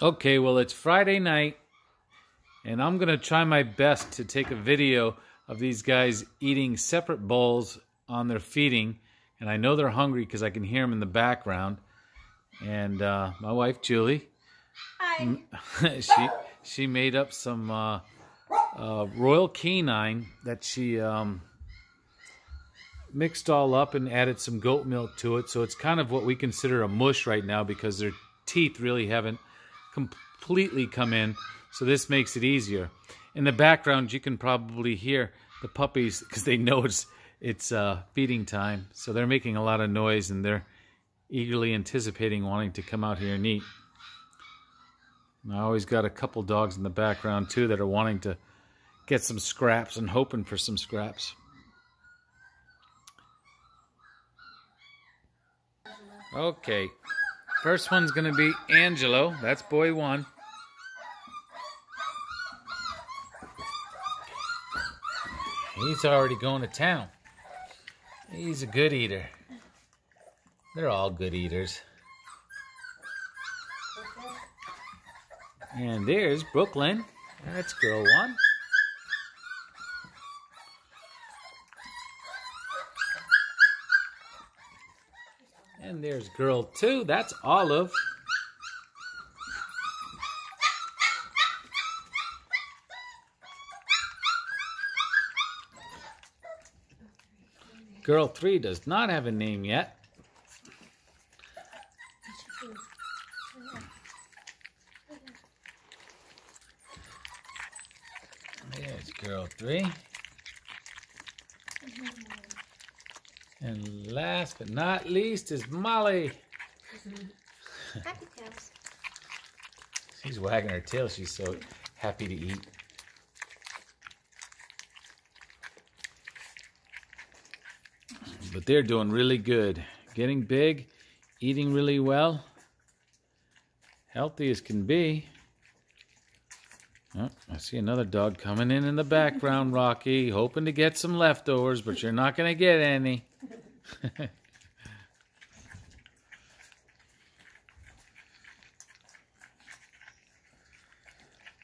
Okay, well, it's Friday night, and I'm going to try my best to take a video of these guys eating separate bowls on their feeding. And I know they're hungry because I can hear them in the background. And uh, my wife, Julie, Hi. she, she made up some uh, uh, Royal Canin that she um, mixed all up and added some goat milk to it. So it's kind of what we consider a mush right now because their teeth really haven't completely come in. So this makes it easier. In the background, you can probably hear the puppies because they know it's it's uh, feeding time. So they're making a lot of noise and they're eagerly anticipating wanting to come out here and eat. And I always got a couple dogs in the background too that are wanting to get some scraps and hoping for some scraps. Okay, first one's gonna be Angelo. That's boy one. He's already going to town. He's a good eater. They're all good eaters. And there's Brooklyn. That's girl one. And there's girl two. That's Olive. Girl three does not have a name yet. There's girl three. And last but not least is Molly. Happy tails. She's wagging her tail. She's so happy to eat. But they're doing really good. Getting big, eating really well. Healthy as can be. Oh, I see another dog coming in in the background, Rocky, hoping to get some leftovers, but you're not going to get any.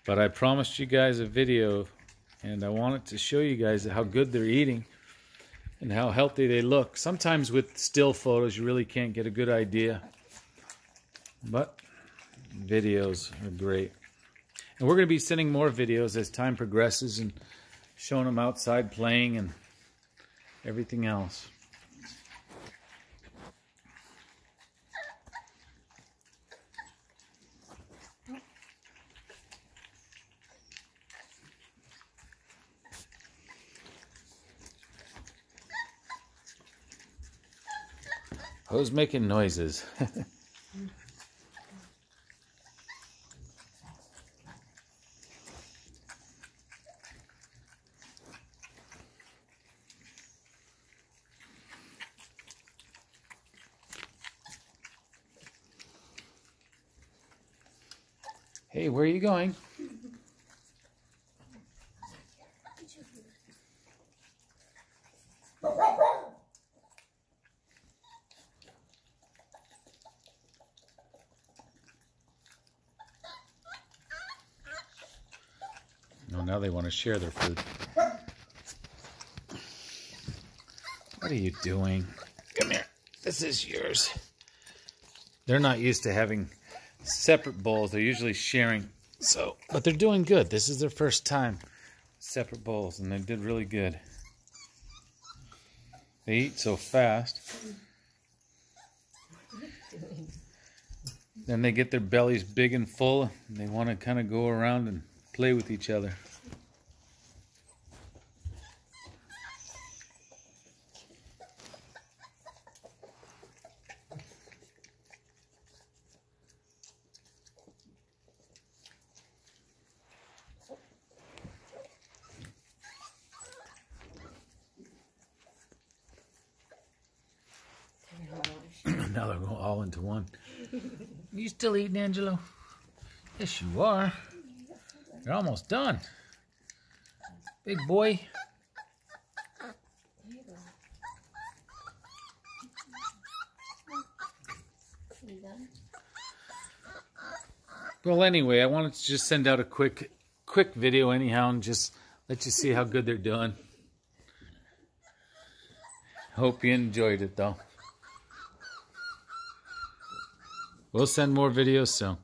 but I promised you guys a video, and I wanted to show you guys how good they're eating and how healthy they look. Sometimes with still photos, you really can't get a good idea, but videos are great. And we're going to be sending more videos as time progresses and showing them outside playing and everything else. Who's making noises? hey, where are you going? Oh, now they want to share their food. What are you doing? Come here. This is yours. They're not used to having separate bowls. They're usually sharing. So, but they're doing good. This is their first time separate bowls, and they did really good. They eat so fast. Then they get their bellies big and full, and they want to kind of go around and play with each other. now they're going all into one. You still eating, Angelo? Yes, you are. You're almost done. Big boy. Well, anyway, I wanted to just send out a quick, quick video anyhow and just let you see how good they're doing. Hope you enjoyed it though. We'll send more videos soon.